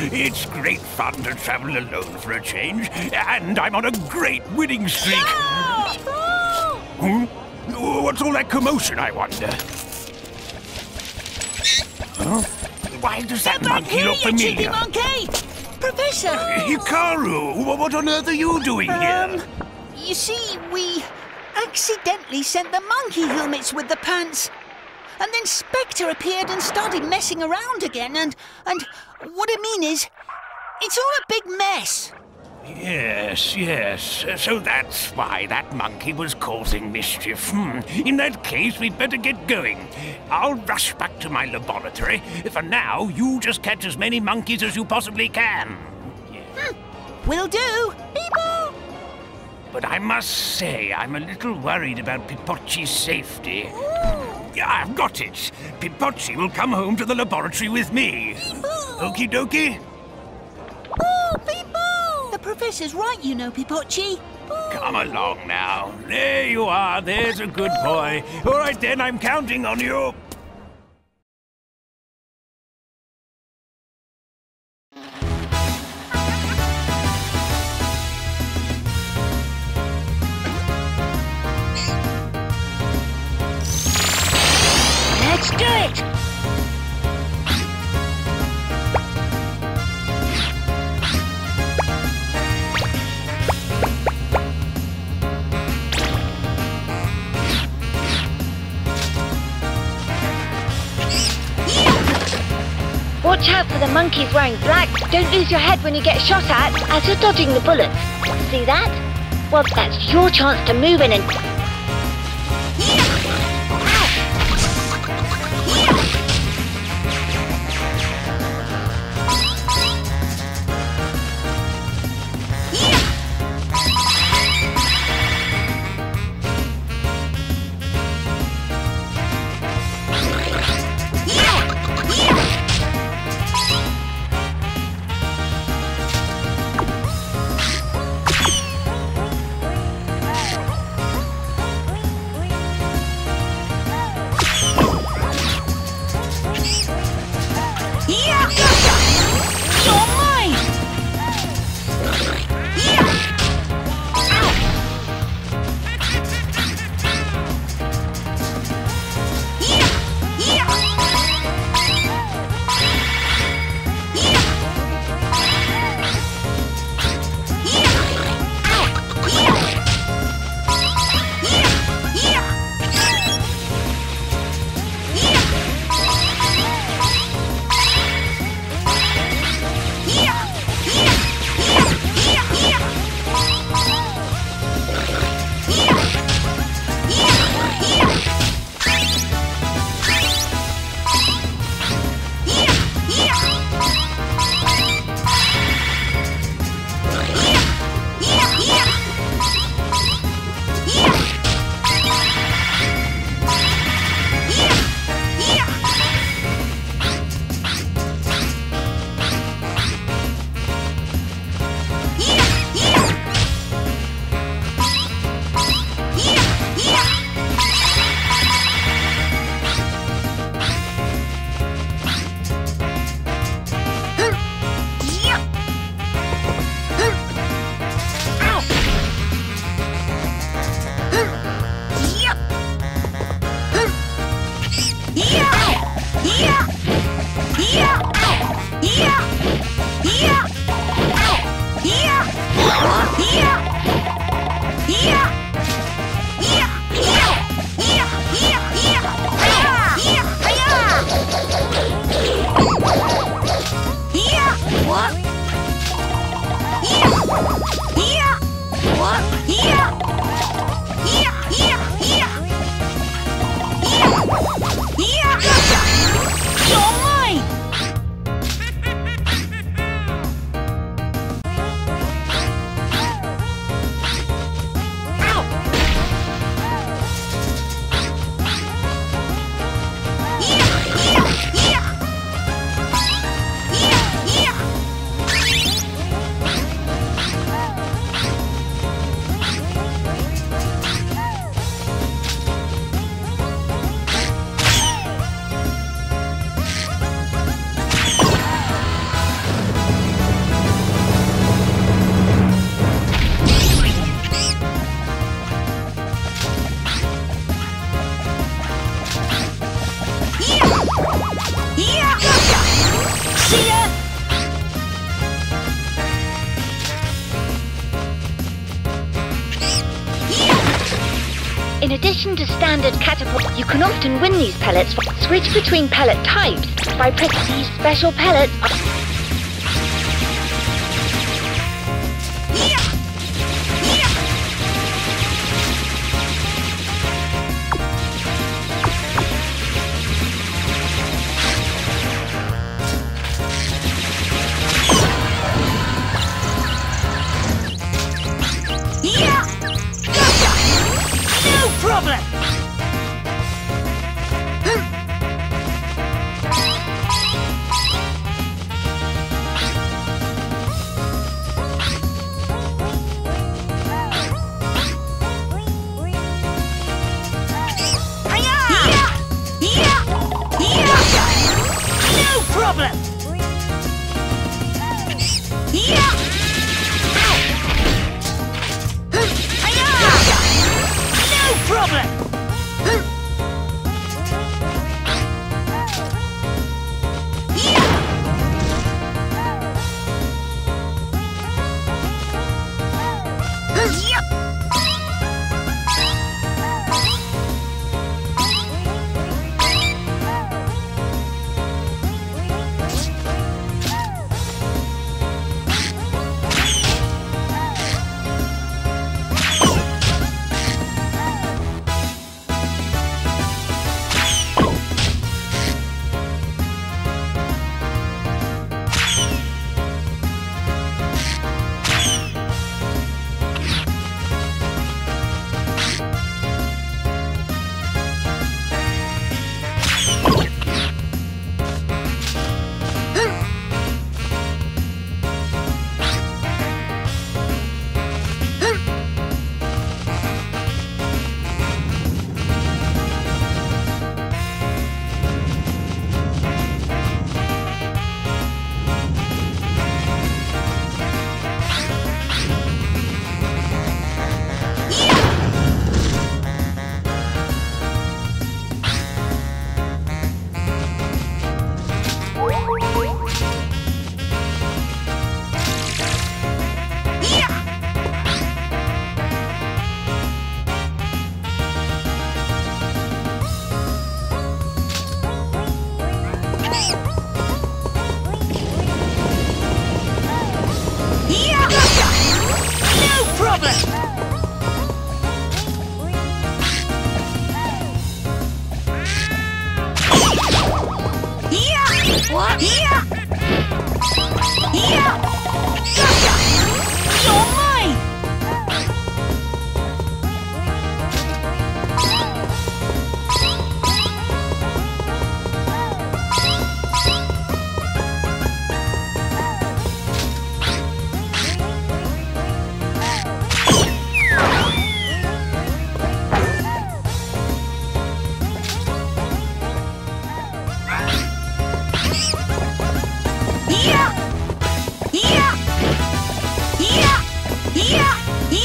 It's great fun to travel alone for a change, and I'm on a great winning streak. Hmm? What's all that commotion, I wonder? Huh? Why does that back monkey here, look you familiar? monkey! Professor! Hikaru, what on earth are you doing Um, here? you see, we accidentally sent the monkey helmets with the pants. And then Specter appeared and started messing around again, and, and what I mean is, it's all a big mess. Yes, yes. So that's why that monkey was causing mischief. Hmm. In that case, we'd better get going. I'll rush back to my laboratory. For now, you just catch as many monkeys as you possibly can. Will do. Beep-boop. But I must say, I'm a little worried about Pipotchi's safety. Yeah, I've got it. Pipotchi will come home to the laboratory with me. Okie dokie? Boo, beep-boo. The professor's right, you know, Pipotchi. Come along now. There you are. There's a good boy. All right then, I'm counting on you. Monkeys wearing black. Don't lose your head when you get shot at as you're dodging the bullets. See that? Well, that's your chance to move in and In addition to standard catapult, you can often win these pellets. Switch between pellet types by pressing these special pellets. What? Yeah!